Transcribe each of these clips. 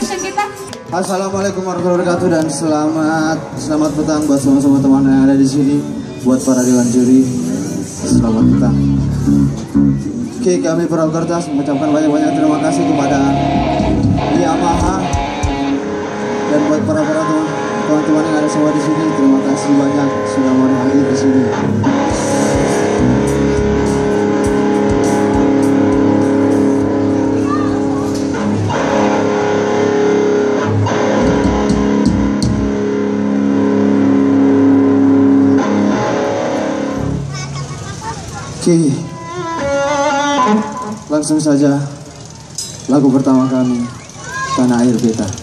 Assalamualaikum warahmatullahi wabarakatuh dan selamat selamat petang buat semua-semua teman yang ada di sini, buat para dewan juri. Selamat petang. Oke, kami Perahu Kertas mengucapkan banyak-banyak terima kasih kepada Yamaha dan buat para para teman teman-teman yang ada semua di sini. Terima kasih banyak sudah mau hadir di sini. Langsung saja lagu pertama kami Tanah Air Beta.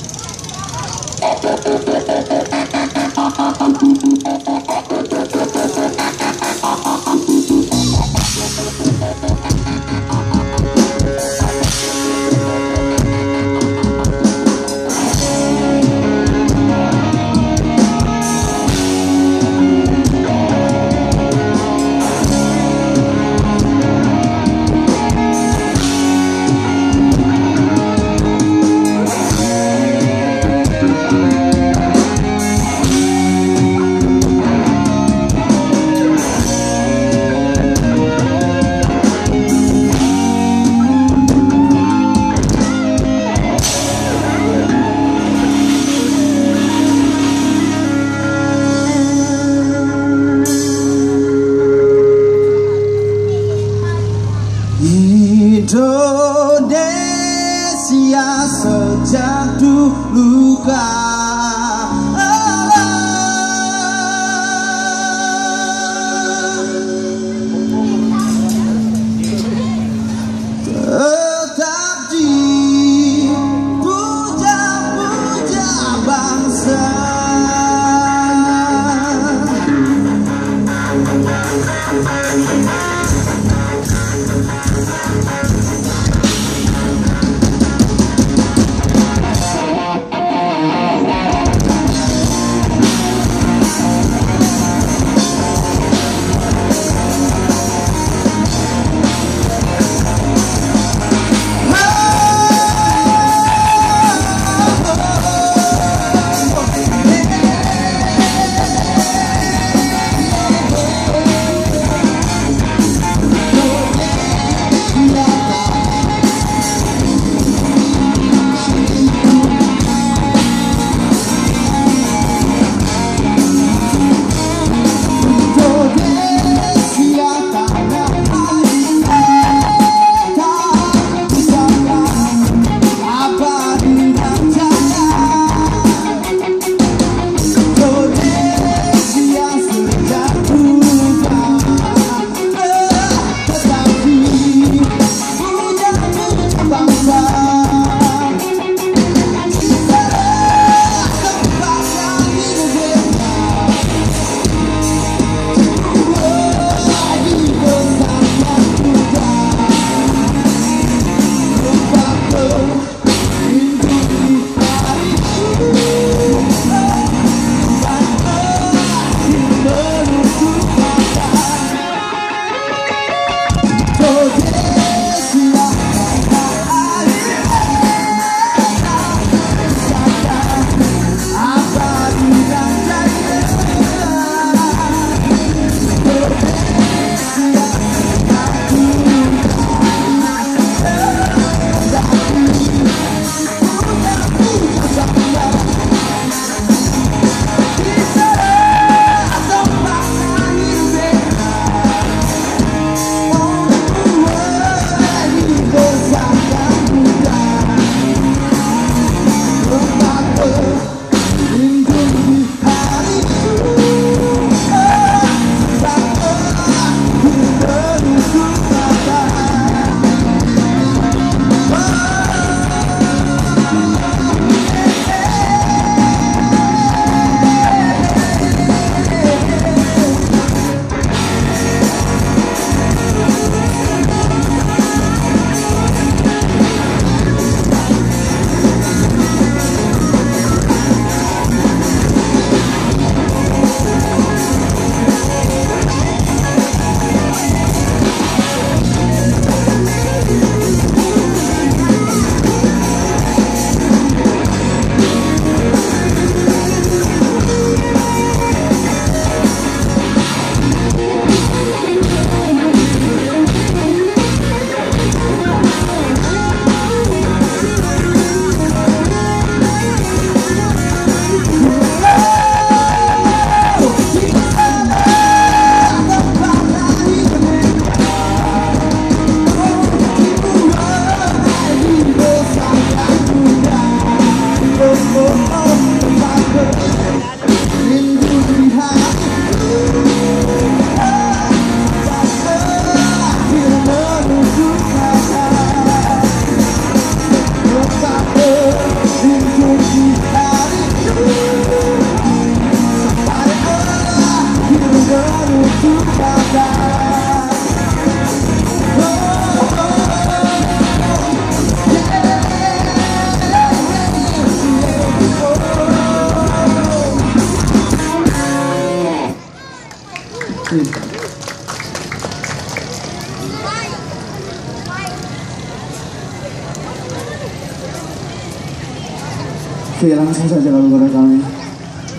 Oke langsung saja kalau kami.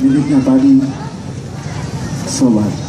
Miliknya tadi. Sobat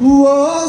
Whoa.